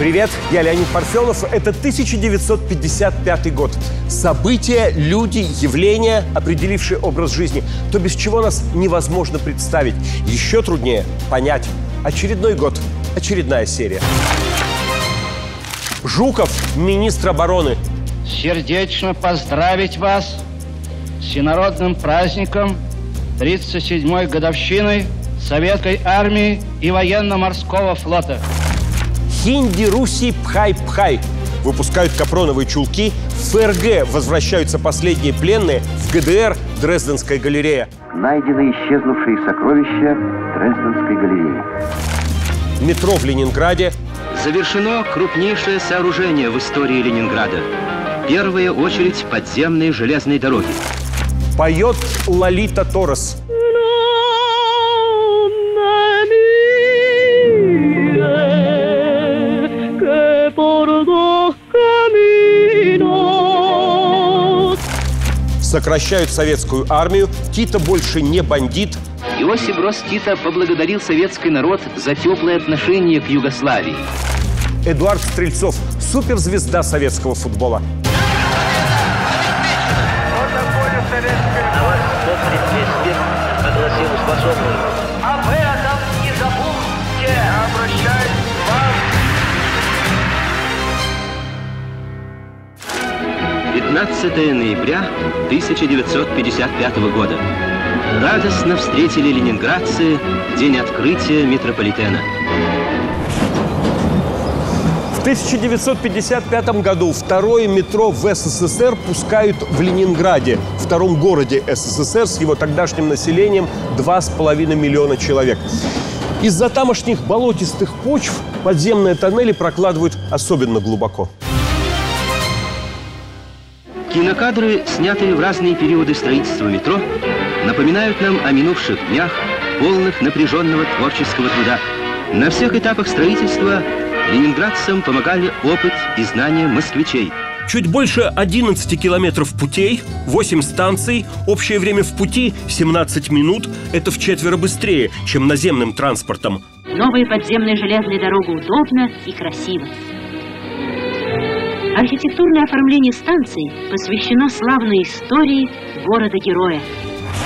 Привет, я Леонид Парфенов. Это 1955 год. События, люди, явления, определившие образ жизни. То, без чего нас невозможно представить. Еще труднее понять. Очередной год, очередная серия. Жуков, министр обороны. Сердечно поздравить вас с всенародным праздником 37-й годовщиной Советской армии и военно-морского флота. Хинди Руси Пхай-Пхай. Выпускают капроновые чулки. В ФРГ возвращаются последние пленные. В ГДР Дрезденская галерея. Найдены исчезнувшие сокровища Дрезденской галереи. Метро в Ленинграде. Завершено крупнейшее сооружение в истории Ленинграда. Первая очередь подземной железной дороги. Поет Лолита Торос. Сокращают советскую армию. Тита больше не бандит. Иосиф Брос Тита поблагодарил советский народ за теплое отношение к Югославии. Эдуард Стрельцов – суперзвезда советского футбола. 12 ноября 1955 года. Радостно встретили ленинградцы день открытия метрополитена. В 1955 году второе метро в СССР пускают в Ленинграде, втором городе СССР с его тогдашним населением 2,5 миллиона человек. Из-за тамошних болотистых почв подземные тоннели прокладывают особенно глубоко. Кинокадры, снятые в разные периоды строительства метро, напоминают нам о минувших днях, полных напряженного творческого труда. На всех этапах строительства ленинградцам помогали опыт и знания москвичей. Чуть больше 11 километров путей, 8 станций, общее время в пути 17 минут. Это в четверо быстрее, чем наземным транспортом. Новая подземная железная дорога удобна и красиво. Архитектурное оформление станции посвящено славной истории города-героя.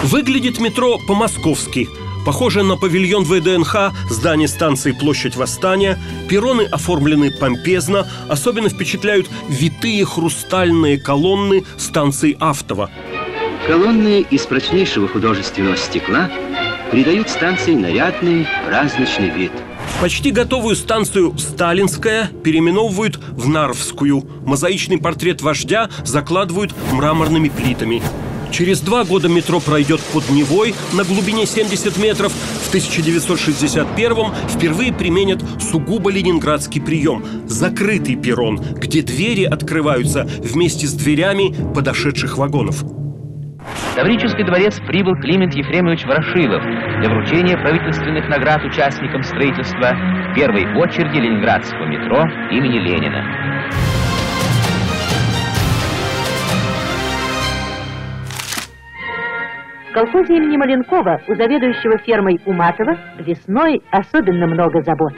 Выглядит метро по-московски. Похоже на павильон ВДНХ, здание станции Площадь Восстания. Перроны оформлены помпезно. Особенно впечатляют витые хрустальные колонны станции Автово. Колонны из прочнейшего художественного стекла придают станции нарядный, праздничный вид. Почти готовую станцию «Сталинская» переименовывают в «Нарвскую». Мозаичный портрет вождя закладывают мраморными плитами. Через два года метро пройдет под Невой на глубине 70 метров. В 1961-м впервые применят сугубо ленинградский прием – закрытый перрон, где двери открываются вместе с дверями подошедших вагонов. В Таврический дворец прибыл Климент Ефремович Ворошилов для вручения правительственных наград участникам строительства первой очереди ленинградского метро имени Ленина. В колхозе имени Маленкова у заведующего фермой Уматова весной особенно много забот.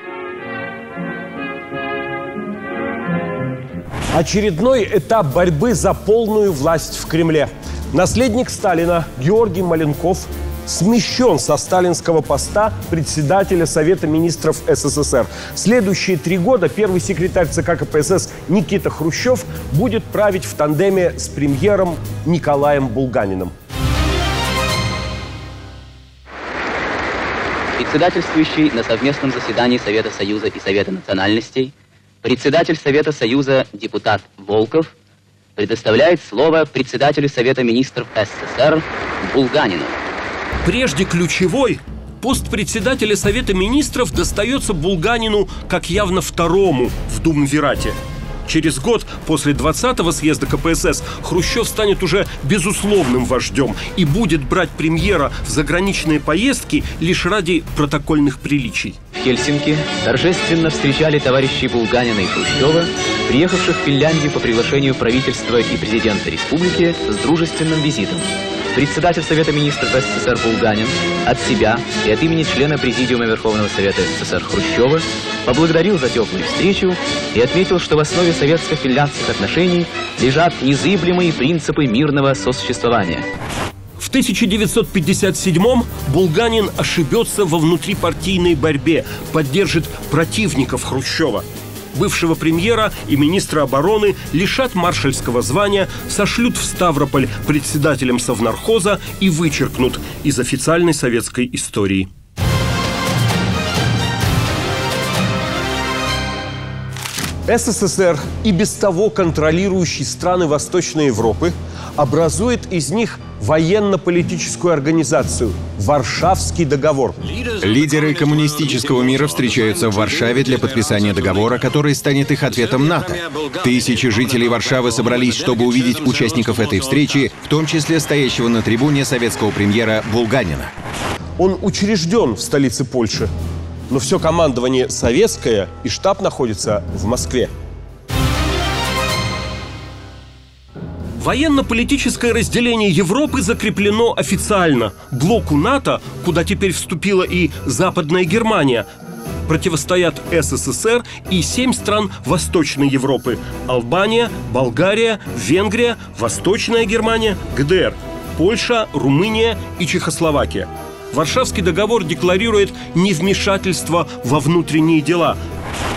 Очередной этап борьбы за полную власть в Кремле. Наследник Сталина Георгий Маленков смещен со сталинского поста председателя Совета министров СССР. Следующие три года первый секретарь ЦК КПСС Никита Хрущев будет править в тандеме с премьером Николаем Булганиным. Председательствующий на совместном заседании Совета Союза и Совета национальностей, председатель Совета Союза депутат Волков предоставляет слово председателю Совета министров СССР Булганину. Прежде ключевой пост председателя Совета министров достается Булганину как явно второму в Думвирате. Через год после 20-го съезда КПСС Хрущев станет уже безусловным вождем и будет брать премьера в заграничные поездки лишь ради протокольных приличий. Хельсинки торжественно встречали товарищи Булганина и Хрущева, приехавших в Финляндию по приглашению правительства и президента республики с дружественным визитом. председатель Совета министров СССР Булганин от себя и от имени члена Президиума Верховного Совета СССР Хрущева поблагодарил за теплую встречу и отметил, что в основе советско-финляндских отношений лежат незыблемые принципы мирного сосуществования. В 1957-м Булганин ошибется во внутрипартийной борьбе, поддержит противников Хрущева. Бывшего премьера и министра обороны лишат маршальского звания, сошлют в Ставрополь председателем Совнархоза и вычеркнут из официальной советской истории. СССР и без того контролирующий страны Восточной Европы образует из них военно-политическую организацию «Варшавский договор». Лидеры коммунистического мира встречаются в Варшаве для подписания договора, который станет их ответом НАТО. Тысячи жителей Варшавы собрались, чтобы увидеть участников этой встречи, в том числе стоящего на трибуне советского премьера Булганина. Он учрежден в столице Польши, но все командование советское и штаб находится в Москве. Военно-политическое разделение Европы закреплено официально. Блоку НАТО, куда теперь вступила и Западная Германия, противостоят СССР и семь стран Восточной Европы – Албания, Болгария, Венгрия, Восточная Германия, ГДР, Польша, Румыния и Чехословакия. Варшавский договор декларирует невмешательство во внутренние дела,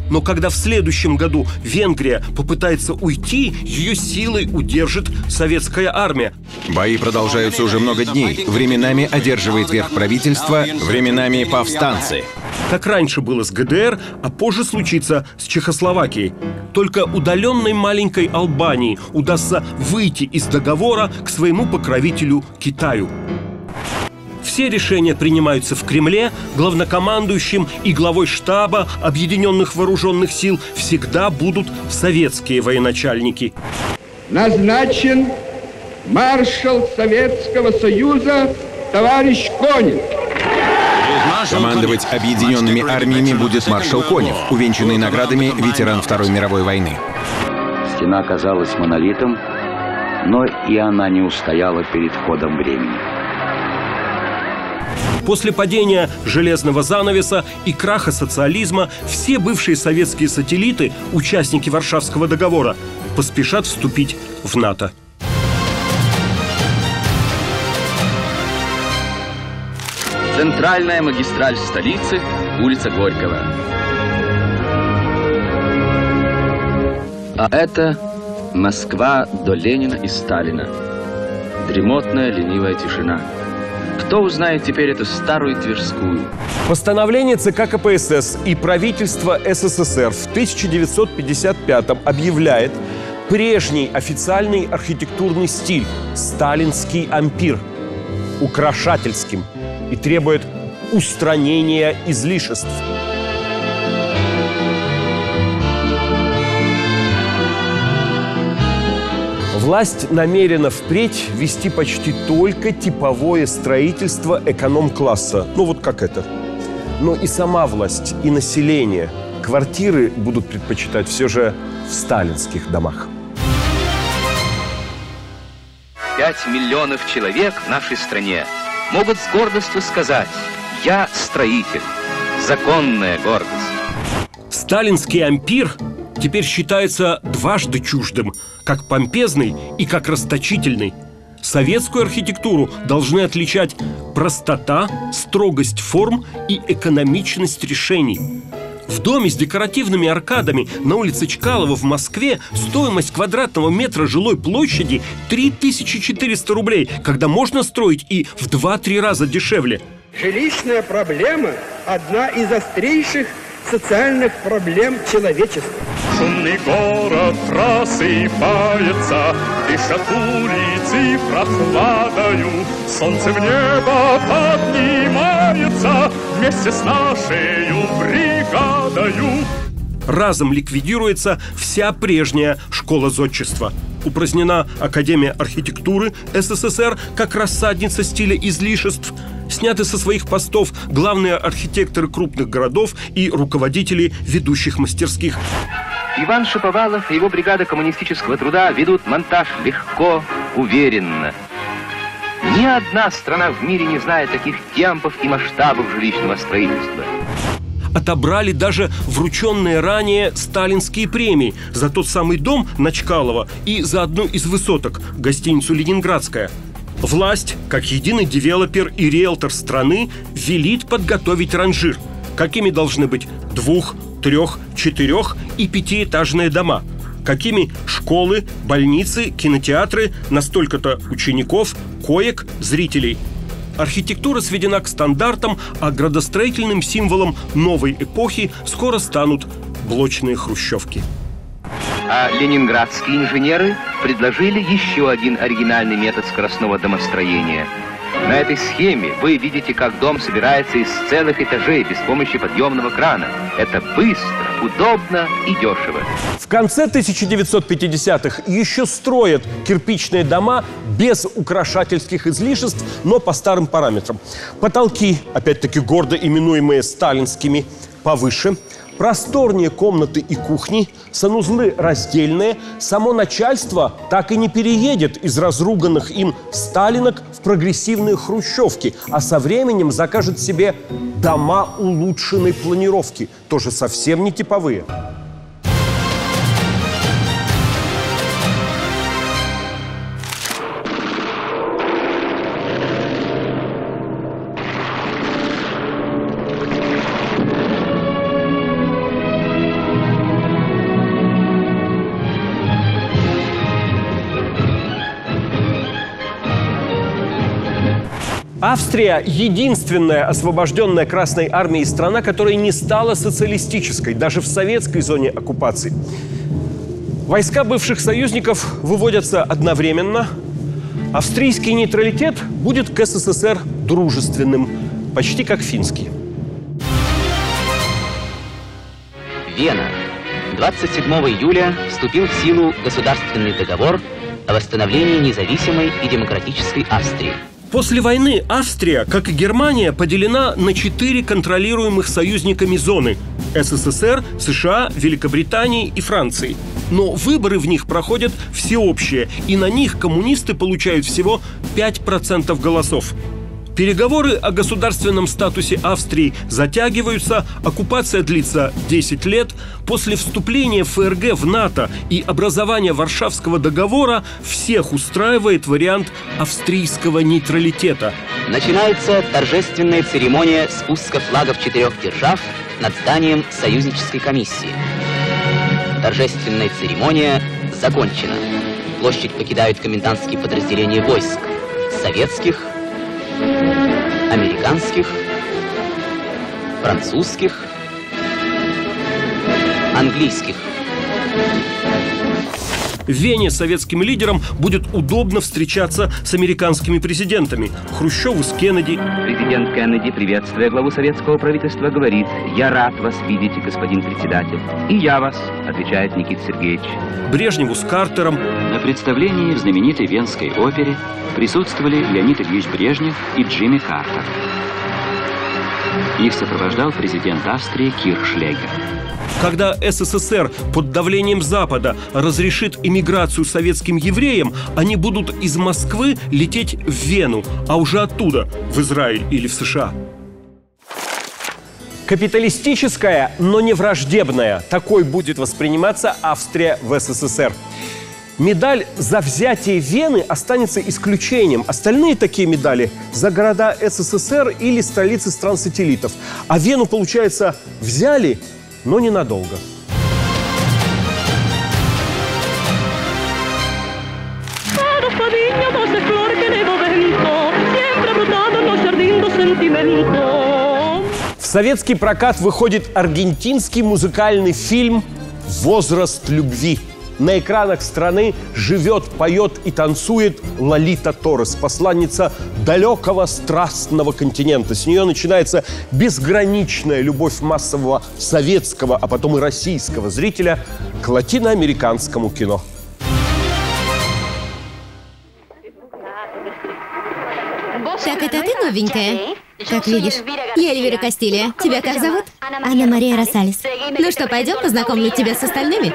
но когда в следующем году Венгрия попытается уйти, ее силой удержит советская армия. Бои продолжаются уже много дней. Временами одерживает верх правительство, временами повстанцы. Как раньше было с ГДР, а позже случится с Чехословакией. Только удаленной маленькой Албании удастся выйти из договора к своему покровителю Китаю. Все решения принимаются в Кремле, главнокомандующим и главой штаба Объединенных Вооруженных Сил всегда будут советские военачальники. Назначен маршал Советского Союза товарищ Конев. Командовать объединенными армиями будет маршал Конев, увенчанный наградами ветеран Второй мировой войны. Стена казалась монолитом, но и она не устояла перед ходом времени. После падения железного занавеса и краха социализма все бывшие советские сателлиты, участники Варшавского договора, поспешат вступить в НАТО. Центральная магистраль столицы, улица Горького. А это Москва до Ленина и Сталина. Дремотная ленивая тишина. Кто узнает теперь эту старую Тверскую? Постановление ЦК КПСС и правительство СССР в 1955 объявляет прежний официальный архитектурный стиль – сталинский ампир – украшательским и требует устранения излишеств – Власть намерена впредь вести почти только типовое строительство эконом-класса. Ну вот как это. Но и сама власть, и население квартиры будут предпочитать все же в сталинских домах. Пять миллионов человек в нашей стране могут с гордостью сказать «Я строитель». Законная гордость. Сталинский ампир теперь считается дважды чуждым, как помпезный и как расточительный. Советскую архитектуру должны отличать простота, строгость форм и экономичность решений. В доме с декоративными аркадами на улице Чкалова в Москве стоимость квадратного метра жилой площади 3400 рублей, когда можно строить и в 2-3 раза дешевле. Жилищная проблема – одна из острейших социальных проблем человечества. Шумный город просыпается, Дышат улицы прохладою, Солнце в небо поднимается Вместе с нашей бригадою. Разом ликвидируется вся прежняя школа зодчества. Упразднена Академия архитектуры СССР как рассадница стиля излишеств – Сняты со своих постов главные архитекторы крупных городов и руководители ведущих мастерских. Иван Шаповалов и его бригада коммунистического труда ведут монтаж легко, уверенно. Ни одна страна в мире не знает таких темпов и масштабов жилищного строительства. Отобрали даже врученные ранее сталинские премии за тот самый дом на Чкалова и за одну из высоток – гостиницу «Ленинградская». Власть, как единый девелопер и риэлтор страны, велит подготовить ранжир. Какими должны быть двух, трех, четырех и пятиэтажные дома – какими школы, больницы, кинотеатры, настолько-то учеников, коек, зрителей. Архитектура сведена к стандартам, а градостроительным символом новой эпохи скоро станут блочные хрущевки. А ленинградские инженеры предложили еще один оригинальный метод скоростного домостроения – на этой схеме вы видите, как дом собирается из целых этажей без помощи подъемного крана. Это быстро, удобно и дешево. В конце 1950-х еще строят кирпичные дома без украшательских излишеств, но по старым параметрам. Потолки, опять-таки гордо именуемые сталинскими, повыше – Просторнее комнаты и кухни, санузлы раздельные. Само начальство так и не переедет из разруганных им сталинок в прогрессивные хрущевки, а со временем закажет себе дома улучшенной планировки, тоже совсем не типовые. Австрия – единственная освобожденная Красной Армией страна, которая не стала социалистической, даже в советской зоне оккупации. Войска бывших союзников выводятся одновременно. Австрийский нейтралитет будет к СССР дружественным, почти как финский. Вена. 27 июля вступил в силу государственный договор о восстановлении независимой и демократической Австрии – После войны Австрия, как и Германия, поделена на четыре контролируемых союзниками зоны – СССР, США, Великобритании и Франции. Но выборы в них проходят всеобщие, и на них коммунисты получают всего 5% голосов. Переговоры о государственном статусе Австрии затягиваются, оккупация длится 10 лет. После вступления ФРГ в НАТО и образования Варшавского договора всех устраивает вариант австрийского нейтралитета. Начинается торжественная церемония спуска флагов четырех держав над зданием союзнической комиссии. Торжественная церемония закончена. Площадь покидают комендантские подразделения войск советских, американских, французских, английских. В Вене советским лидерам будет удобно встречаться с американскими президентами. Хрущеву с Кеннеди. Президент Кеннеди, приветствуя главу советского правительства, говорит «Я рад вас видеть, господин председатель». «И я вас», отвечает Никита Сергеевич. Брежневу с Картером. На представлении в знаменитой Венской опере присутствовали Леонид Ильич Брежнев и Джимми Картер. Их сопровождал президент Австрии Киршлегер. Когда СССР под давлением Запада разрешит иммиграцию советским евреям, они будут из Москвы лететь в Вену, а уже оттуда в Израиль или в США. Капиталистическая, но не враждебная. Такой будет восприниматься Австрия в СССР. Медаль за взятие Вены останется исключением. Остальные такие медали за города СССР или столицы стран-сателлитов. А Вену, получается, взяли но ненадолго. В советский прокат выходит аргентинский музыкальный фильм «Возраст любви». На экранах страны живет, поет и танцует Лолита Торрес, посланница далекого страстного континента. С нее начинается безграничная любовь массового советского, а потом и российского зрителя к латиноамериканскому кино. Так это ты новенькая? Как видишь, я Эльвира Кастилия. Тебя как зовут? Анна Мария Росалис. Ну что, пойдем познакомлю тебя с остальными?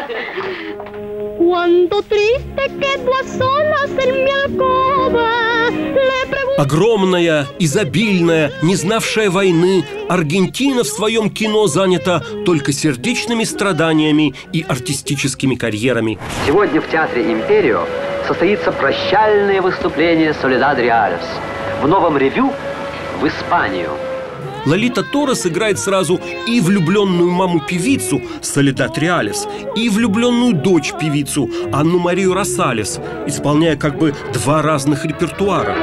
Cuando triste quedó a solas en mi alcoba, le pregunté Огромная, изобильная, не знавшая войны, Аргентина в своем кино занята только сердечными страданиями и артистическими карьерами. Сегодня в Театре «Империо» состоится прощальное выступление «Солидад Реалес» в новом ревю в Испанию. Лолита Торрес играет сразу и влюбленную маму-певицу Солидат Реалес, и влюбленную дочь-певицу Анну Марию Росалес, исполняя как бы два разных репертуара.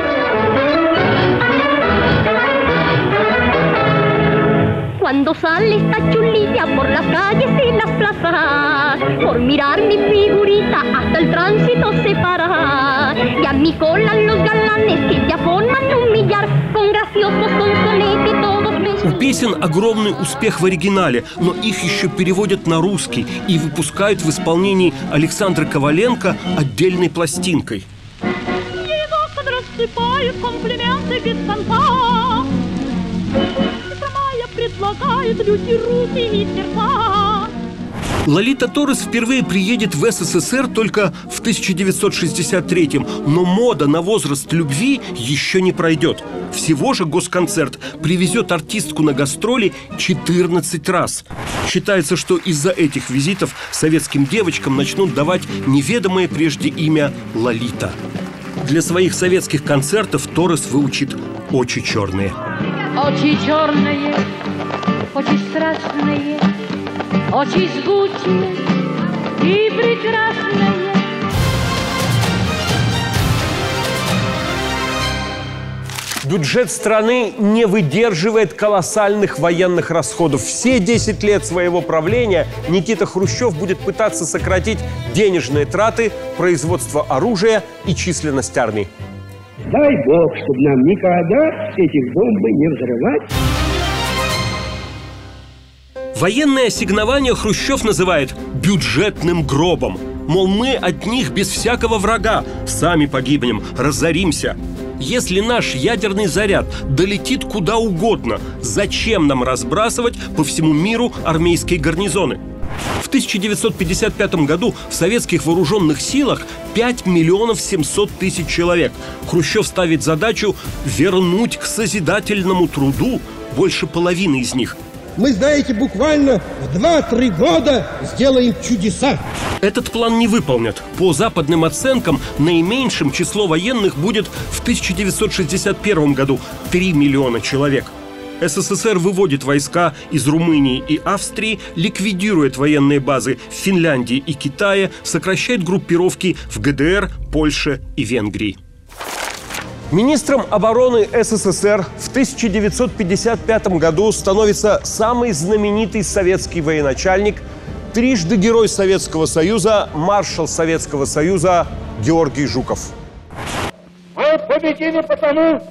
Cuando sale esta chulita por las calles y las plazas, por mirar mi figurita hasta el tránsito se para. Y a mi cola los У песен огромный успех в оригинале, но их еще переводят на русский и выпускают в исполнении Александра Коваленко отдельной пластинкой. рассыпают комплименты без конца. Самая предлагает люди руки и сердца. Лолита Торрес впервые приедет в СССР только в 1963 но мода на возраст любви еще не пройдет. Всего же госконцерт привезет артистку на гастроли 14 раз. Считается, что из-за этих визитов советским девочкам начнут давать неведомое прежде имя Лолита. Для своих советских концертов Торрес выучит «Очи черные». Очи черные, очи страшные, очи жгучие и прекрасные. Бюджет страны не выдерживает колоссальных военных расходов. Все 10 лет своего правления Никита Хрущев будет пытаться сократить денежные траты, производство оружия и численность армии. Дай Бог, чтобы нам никогда этих бомбы не взрывать. Военное ассигнование Хрущев называет бюджетным гробом. Мол, мы от них без всякого врага сами погибнем, разоримся. Если наш ядерный заряд долетит куда угодно, зачем нам разбрасывать по всему миру армейские гарнизоны? В 1955 году в советских вооруженных силах 5 миллионов 700 тысяч человек. Хрущев ставит задачу вернуть к созидательному труду больше половины из них – Мы, знаете, буквально в 2-3 года сделаем чудеса. Этот план не выполнят. По западным оценкам, наименьшим число военных будет в 1961 году – 3 миллиона человек. СССР выводит войска из Румынии и Австрии, ликвидирует военные базы в Финляндии и Китае, сокращает группировки в ГДР, Польше и Венгрии. Министром обороны СССР в 1955 году становится самый знаменитый советский военачальник, трижды Герой Советского Союза, маршал Советского Союза Георгий Жуков. Мы победили потому,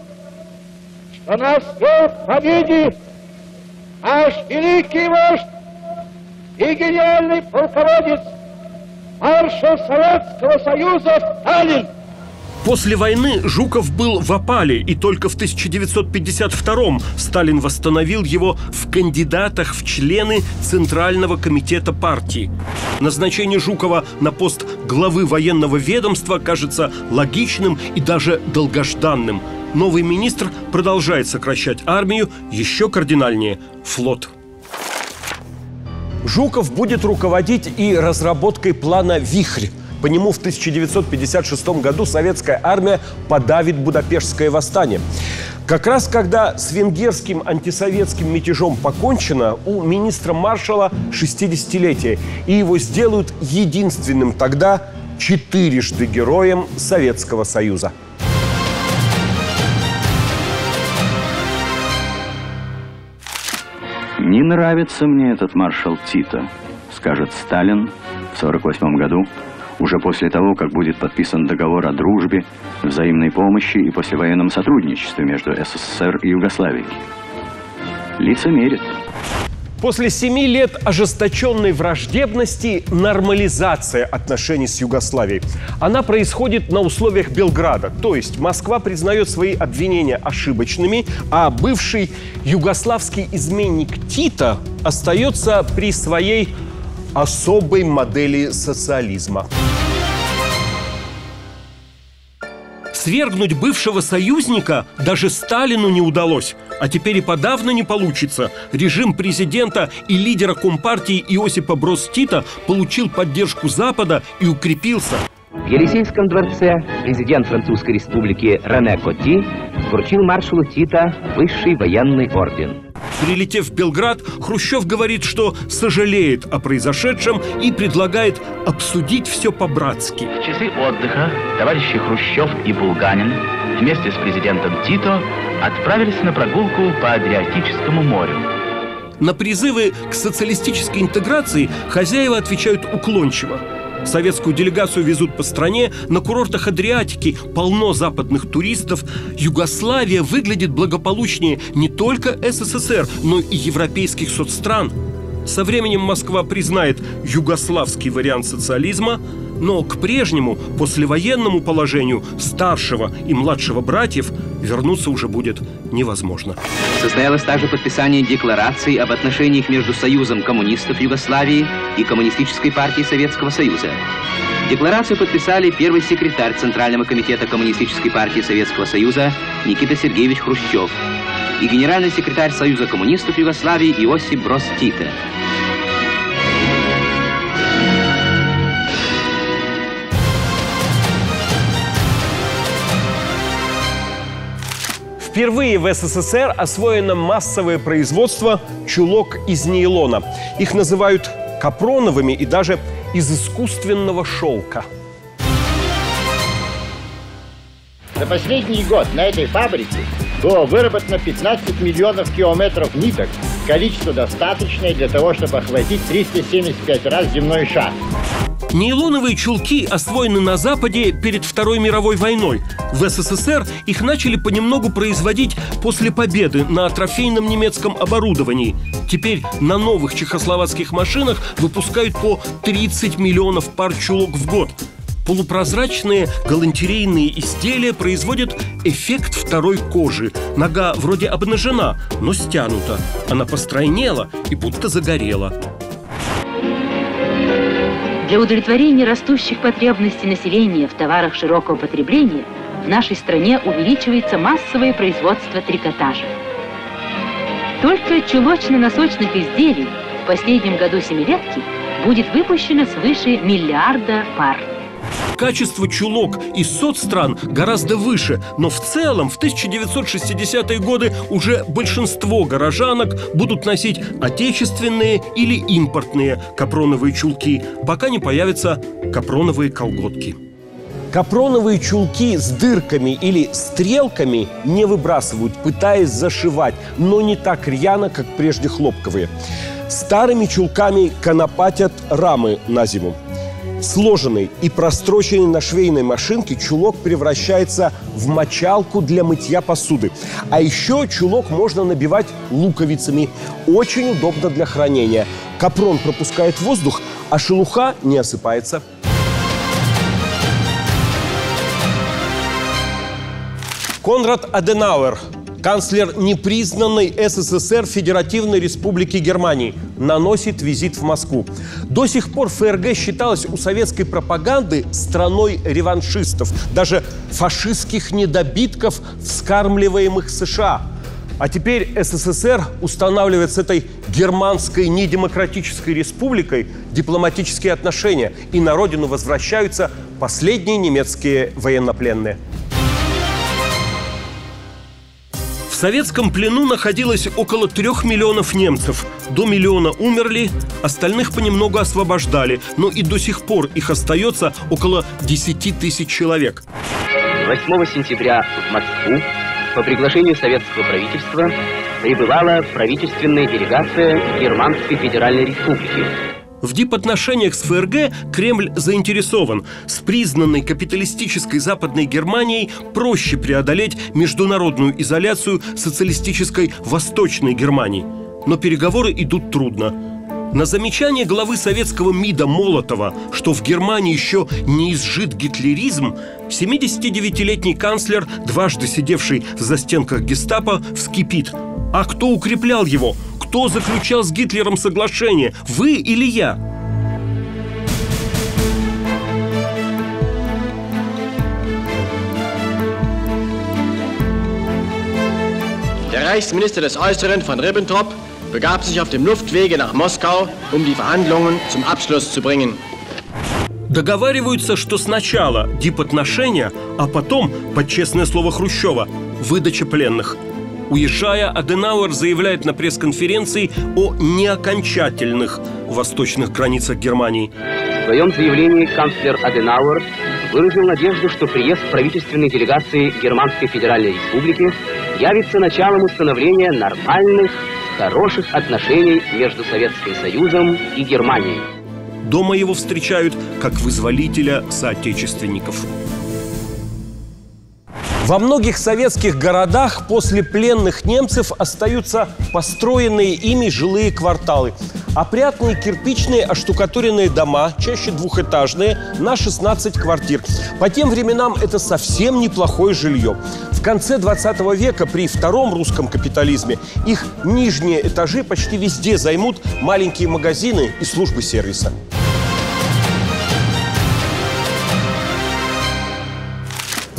что нас вел победе наш великий вождь и гениальный полководец, маршал Советского Союза Сталин – После войны Жуков был в опале, и только в 1952-м Сталин восстановил его в кандидатах в члены Центрального комитета партии. Назначение Жукова на пост главы военного ведомства кажется логичным и даже долгожданным. Новый министр продолжает сокращать армию, еще кардинальнее – флот. Жуков будет руководить и разработкой плана «Вихрь», по нему в 1956 году советская армия подавит Будапештское восстание. Как раз когда с венгерским антисоветским мятежом покончено, у министра маршала 60-летие, и его сделают единственным тогда четырежды героем Советского Союза. Не нравится мне этот маршал Тита, скажет Сталин в 1948 году уже после того, как будет подписан договор о дружбе, взаимной помощи и послевоенном сотрудничестве между СССР и Югославией. Лицемерит. После семи лет ожесточенной враждебности нормализация отношений с Югославией. Она происходит на условиях Белграда. То есть Москва признает свои обвинения ошибочными, а бывший югославский изменник Тита остается при своей особой модели социализма. Свергнуть бывшего союзника даже Сталину не удалось, а теперь и подавно не получится. Режим президента и лидера Компартии Иосипа Брос Тита получил поддержку Запада и укрепился. В Елисейском дворце президент Французской республики Рене Коти вручил маршалу Тита высший военный орден. Прилетев в Белград, Хрущев говорит, что сожалеет о произошедшем и предлагает обсудить все по-братски. В часы отдыха товарищи Хрущев и Булганин вместе с президентом Тито отправились на прогулку по Адриатическому морю. На призывы к социалистической интеграции хозяева отвечают уклончиво. Советскую делегацию везут по стране, на курортах Адриатики полно западных туристов. Югославия выглядит благополучнее не только СССР, но и европейских соцстран. Со временем Москва признает югославский вариант социализма, но к прежнему, послевоенному положению старшего и младшего братьев вернуться уже будет невозможно. Состоялось также подписание декларации об отношениях между Союзом коммунистов Югославии и Коммунистической партией Советского Союза. Декларацию подписали первый секретарь Центрального комитета Коммунистической партии Советского Союза Никита Сергеевич Хрущев и генеральный секретарь Союза коммунистов Югославии Иосип Брос Тита. Впервые в СССР освоено массовое производство чулок из нейлона. Их называют капроновыми и даже из искусственного шелка. За последний год на этой фабрике было выработано 15 миллионов километров ниток. Количество достаточное для того, чтобы охватить 375 раз земной шар. Нейлоновые чулки освоены на Западе перед Второй мировой войной. В СССР их начали понемногу производить после победы на трофейном немецком оборудовании. Теперь на новых чехословацких машинах выпускают по 30 миллионов пар чулок в год. Полупрозрачные галантерейные изделия производят эффект второй кожи. Нога вроде обнажена, но стянута. Она постройнела и будто загорела. Для удовлетворения растущих потребностей населения в товарах широкого потребления в нашей стране увеличивается массовое производство трикотажа. Только чулочно-носочных изделий в последнем году семилетки будет выпущено свыше миллиарда пар. Качество чулок из соцстран гораздо выше, но в целом в 1960-е годы уже большинство горожанок будут носить отечественные или импортные капроновые чулки, пока не появятся капроновые колготки. Капроновые чулки с дырками или стрелками не выбрасывают, пытаясь зашивать, но не так рьяно, как прежде хлопковые. Старыми чулками конопатят рамы на зиму. Сложенный и простроченный на швейной машинке чулок превращается в мочалку для мытья посуды. А еще чулок можно набивать луковицами. Очень удобно для хранения. Капрон пропускает воздух, а шелуха не осыпается. Конрад Аденауэр, канцлер непризнанной СССР Федеративной Республики Германии, наносит визит в Москву. До сих пор ФРГ считалась у советской пропаганды страной реваншистов, даже фашистских недобитков, вскармливаемых США. А теперь СССР устанавливает с этой германской недемократической республикой дипломатические отношения, и на родину возвращаются последние немецкие военнопленные. Советском плену находилось около трех миллионов немцев. До миллиона умерли, остальных понемногу освобождали, но и до сих пор их остается около 10 тысяч человек. 8 сентября в Москву по приглашению советского правительства прибывала правительственная делегация Германской Федеральной Республики. В дипотношениях с ФРГ Кремль заинтересован. С признанной капиталистической Западной Германией проще преодолеть международную изоляцию социалистической Восточной Германии. Но переговоры идут трудно. На замечание главы советского МИДа Молотова, что в Германии еще не изжит гитлеризм, 79-летний канцлер, дважды сидевший в застенках гестапо, вскипит. А кто укреплял его? Кто заключал с Гитлером соглашение? Вы или я? Der Reichsminister des Äußeren von Ribbentrop begab sich auf dem Luftwege nach Moskau, um die Verhandlungen zum Abschluss zu bringen. Договариваются, что сначала дипотношения, а потом, под честное слово Хрущева, выдача пленных – Уезжая, Аденауэр заявляет на пресс-конференции о неокончательных восточных границах Германии. В своем заявлении канцлер Аденауэр выразил надежду, что приезд правительственной делегации Германской Федеральной Республики явится началом установления нормальных, хороших отношений между Советским Союзом и Германией. Дома его встречают как вызволителя соотечественников. Во многих советских городах после пленных немцев остаются построенные ими жилые кварталы. Опрятные кирпичные оштукатуренные дома, чаще двухэтажные, на 16 квартир. По тем временам это совсем неплохое жилье. В конце 20 века при втором русском капитализме их нижние этажи почти везде займут маленькие магазины и службы сервиса.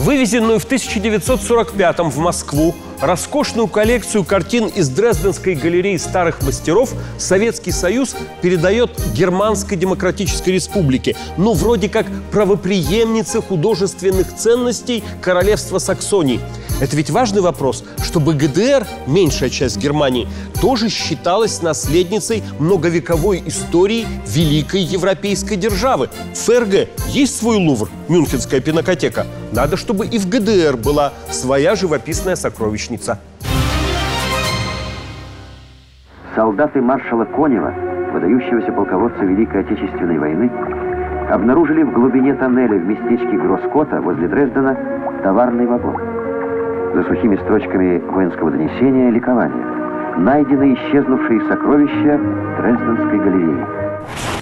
Вывезенную в 1945 в Москву роскошную коллекцию картин из Дрезденской галереи старых мастеров Советский Союз передает Германской Демократической Республике. Ну, вроде как правоприемнице художественных ценностей королевства Саксонии. Это ведь важный вопрос, чтобы ГДР, меньшая часть Германии, тоже считалась наследницей многовековой истории великой европейской державы. В ФРГ есть свой Лувр, Мюнхенская пинокотека. Надо, чтобы и в ГДР была своя живописная сокровищница. Солдаты маршала Конева, выдающегося полководца Великой Отечественной войны, обнаружили в глубине тоннеля в местечке Гроскота возле Дрездена товарный вагон. За сухими строчками воинского донесения ликование. Найдены исчезнувшие сокровища Дрезденской галереи.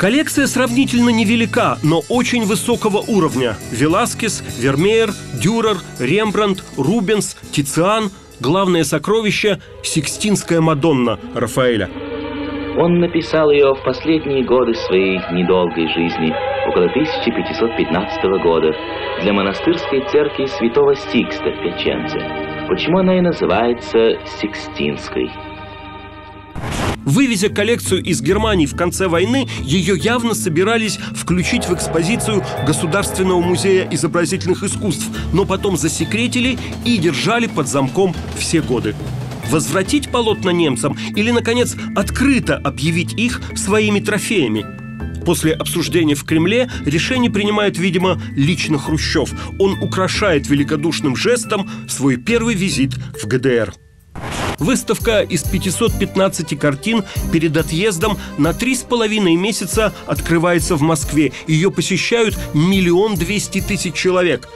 Коллекция сравнительно невелика, но очень высокого уровня. Веласкес, Вермеер, Дюрер, Рембрандт, Рубенс, Тициан. Главное сокровище – Сикстинская Мадонна Рафаэля. Он написал ее в последние годы своей недолгой жизни, около 1515 года, для монастырской церкви святого Сикста в Печенце. Почему она и называется Сикстинской? Вывезя коллекцию из Германии в конце войны, ее явно собирались включить в экспозицию Государственного музея изобразительных искусств, но потом засекретили и держали под замком все годы. Возвратить полотна немцам или, наконец, открыто объявить их своими трофеями – После обсуждения в Кремле решение принимает, видимо, лично Хрущев. Он украшает великодушным жестом свой первый визит в ГДР. Выставка из 515 картин перед отъездом на три с половиной месяца открывается в Москве. Ее посещают миллион двести тысяч человек.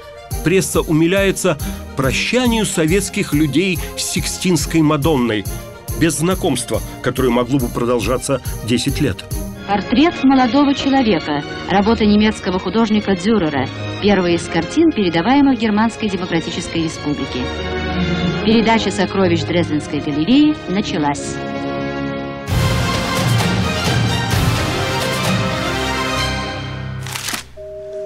Пресса умиляется прощанию советских людей с Сикстинской Мадонной. Без знакомства, которое могло бы продолжаться 10 лет. Портрет молодого человека. Работа немецкого художника Дзюрера. Первая из картин, передаваемых Германской Демократической Республике. Передача сокровищ Дрезденской галереи началась.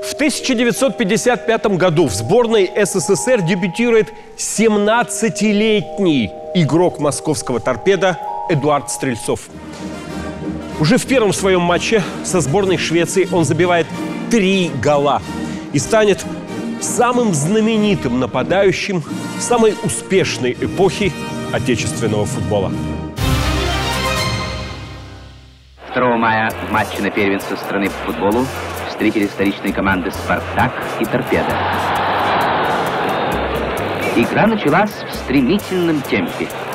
В 1955 году в сборной СССР дебютирует 17-летний игрок московского торпеда Эдуард Стрельцов. Уже в первом своем матче со сборной Швеции он забивает три гола и станет самым знаменитым нападающим самой успешной эпохи отечественного футбола. 2 мая в матче на первенство страны по футболу встретили столичные команды «Спартак» и «Торпедо». Игра началась в стремительном темпе –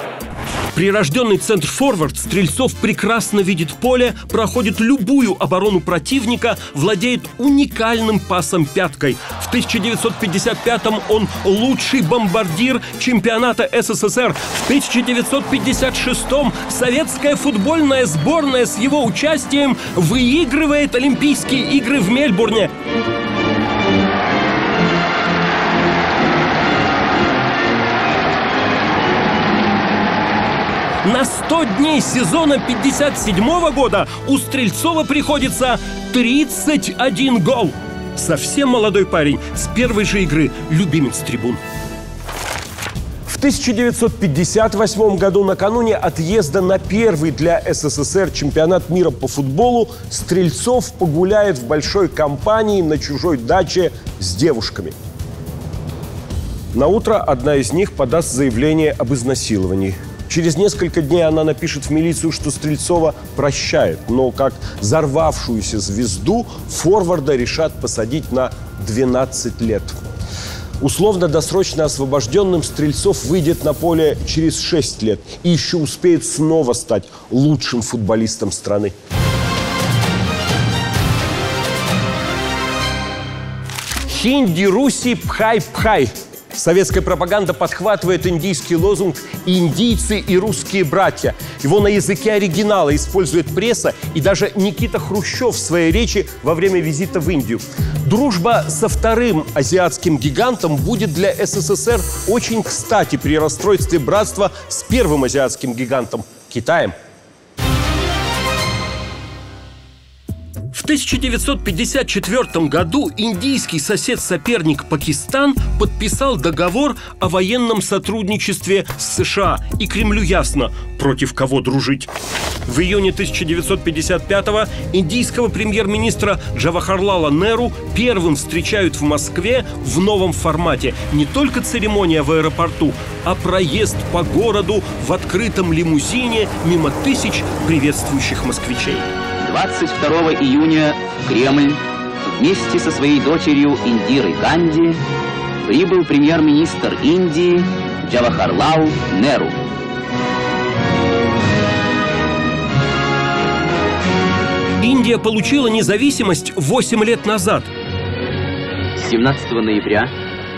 Прирожденный центр-форвард Стрельцов прекрасно видит поле, проходит любую оборону противника, владеет уникальным пасом пяткой. В 1955-м он лучший бомбардир чемпионата СССР. В 1956-м советская футбольная сборная с его участием выигрывает Олимпийские игры в Мельбурне. На 100 дней сезона 57 года у Стрельцова приходится 31 гол. Совсем молодой парень с первой же игры любимец трибун. В 1958 году, накануне отъезда на первый для СССР чемпионат мира по футболу, Стрельцов погуляет в большой компании на чужой даче с девушками. На утро одна из них подаст заявление об изнасиловании. Через несколько дней она напишет в милицию, что Стрельцова прощает, но как взорвавшуюся звезду форварда решат посадить на 12 лет. Условно-досрочно освобожденным Стрельцов выйдет на поле через 6 лет и еще успеет снова стать лучшим футболистом страны. Хинди, Руси, пхай-пхай. Советская пропаганда подхватывает индийский лозунг «Индийцы и русские братья». Его на языке оригинала использует пресса и даже Никита Хрущев в своей речи во время визита в Индию. Дружба со вторым азиатским гигантом будет для СССР очень кстати при расстройстве братства с первым азиатским гигантом – Китаем. В 1954 году индийский сосед-соперник Пакистан подписал договор о военном сотрудничестве с США. И Кремлю ясно, против кого дружить. В июне 1955-го индийского премьер-министра Джавахарлала Неру первым встречают в Москве в новом формате. Не только церемония в аэропорту, а проезд по городу в открытом лимузине мимо тысяч приветствующих москвичей. 22 июня в Кремль вместе со своей дочерью Индирой Ганди прибыл премьер-министр Индии Джавахарлал Неру. Индия получила независимость 8 лет назад. 17 ноября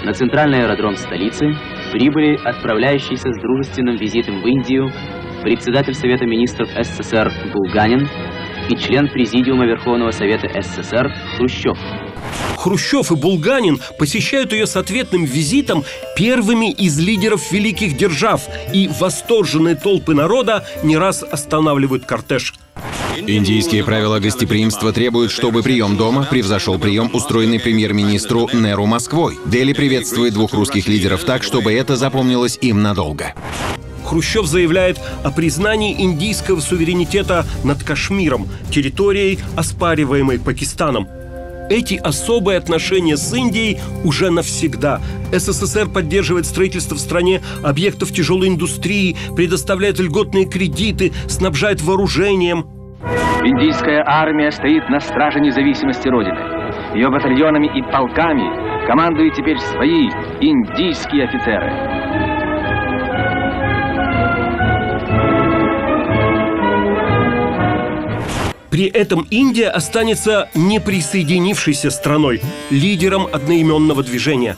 на центральный аэродром столицы прибыли отправляющиеся с дружественным визитом в Индию председатель Совета министров СССР Булганин и член Президиума Верховного Совета СССР Хрущев. Хрущев и Булганин посещают ее с ответным визитом первыми из лидеров великих держав, и восторженные толпы народа не раз останавливают кортеж. Индийские правила гостеприимства требуют, чтобы прием дома превзошел прием, устроенный премьер-министру Неру Москвой. Дели приветствует двух русских лидеров так, чтобы это запомнилось им надолго. Хрущев заявляет о признании индийского суверенитета над Кашмиром, территорией, оспариваемой Пакистаном. Эти особые отношения с Индией уже навсегда. СССР поддерживает строительство в стране объектов тяжелой индустрии, предоставляет льготные кредиты, снабжает вооружением. Индийская армия стоит на страже независимости Родины. Ее батальонами и полками командуют теперь свои индийские офицеры. При этом Индия останется неприсоединившейся страной, лидером одноименного движения.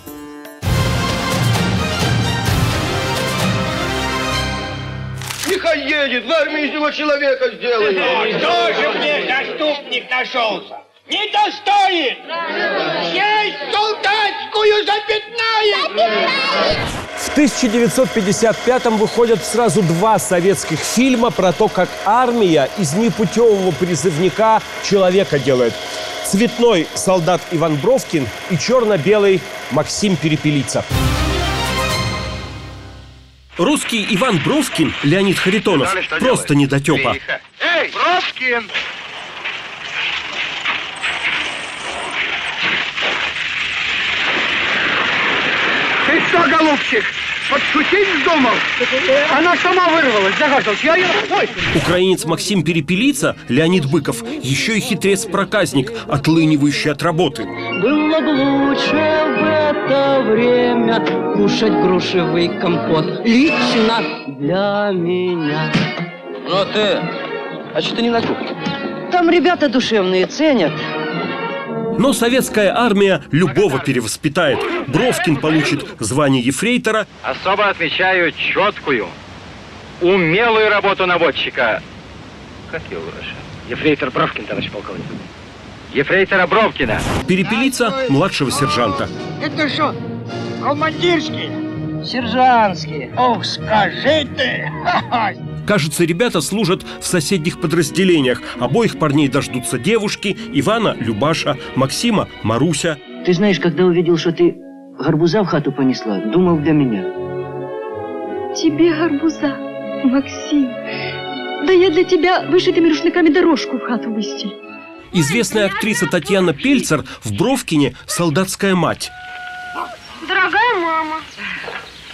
Нехай едет, в армии из него человека сделает. Тоже мне заступник нашелся. Не достоин! Честь солдатскую запятнает! В 1955-м выходят сразу два советских фильма про то, как армия из непутевого призывника человека делает. Цветной солдат Иван Бровкин и черно-белый Максим Перепелица. Русский Иван Бровкин, Леонид Харитонов, просто недотепа. Эй, Бровкин! Что, голубчик, подшутить вздумал? Она сама вырвалась, загадалась. Я ее... Ой! Украинец Максим Перепелица, Леонид Быков, еще и хитрец-проказник, отлынивающий от работы. Было бы лучше в это время кушать грушевый компот. Лично для меня. Ну а ты, а что ты не на кухне? Там ребята душевные ценят. Но советская армия любого перевоспитает. Бровкин получит звание ефрейтора. Особо отмечаю четкую, умелую работу наводчика. Как его выражаю? Ефрейтор Бровкин, товарищ полковник. Ефрейтора Бровкина. Перепелица младшего сержанта. Это что, командирский? Сержантские. Ох, скажи ты! Кажется, ребята служат в соседних подразделениях. Обоих парней дождутся девушки. Ивана – Любаша, Максима – Маруся. Ты знаешь, когда увидел, что ты гарбуза в хату понесла, думал для меня. тебе гарбуза, Максим. Да я для тебя вышитыми рушниками дорожку в хату выстелю. Известная актриса Татьяна Пельцер в Бровкине «Солдатская мать». Дорогая мама,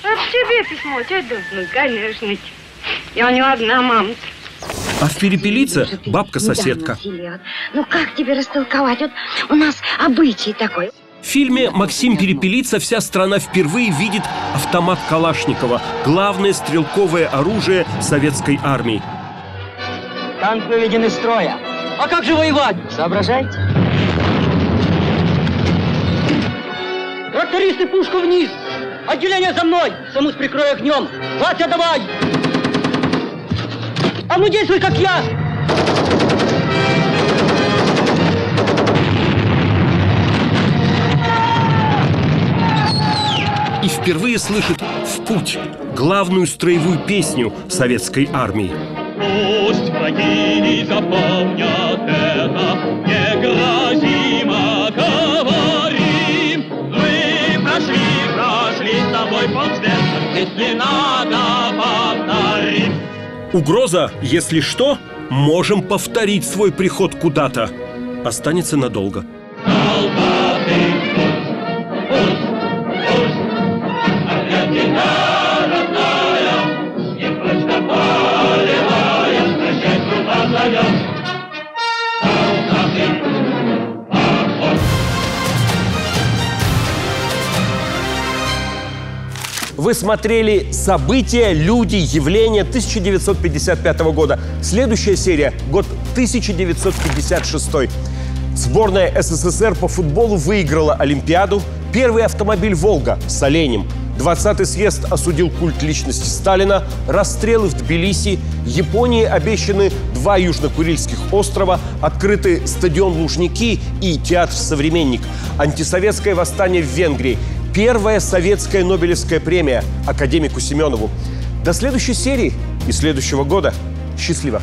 это тебе письмо, тетя Ну, конечно. Я у него одна мама. А в Перепелице бабка-соседка. Ну как тебе растолковать? Вот у нас обычай такой. В фильме «Максим Перепелица» вся страна впервые видит автомат Калашникова, главное стрелковое оружие советской армии. Танк выведен из строя. А как же воевать? Соображайте. Трактористы, пушку вниз! Отделение за мной! Самус прикрой огнем! Ватя, давай! А ну действуй, как я! И впервые слышит «В путь» главную строевую песню советской армии. Пусть враги не запомнят это, негрозимо говорим. Мы прошли, прошли с тобой полсвета, если надо. Угроза, если что, можем повторить свой приход куда-то. Останется надолго. Смотрели «События, люди, явления» 1955 года. Следующая серия – год 1956. Сборная СССР по футболу выиграла Олимпиаду. Первый автомобиль «Волга» с оленем. 20-й съезд осудил культ личности Сталина, расстрелы в Тбилиси, Японии обещаны два южно-курильских острова, открыты стадион Лужники и театр «Современник», антисоветское восстание в Венгрии, первая советская Нобелевская премия академику Семенову. До следующей серии и следующего года. Счастливо!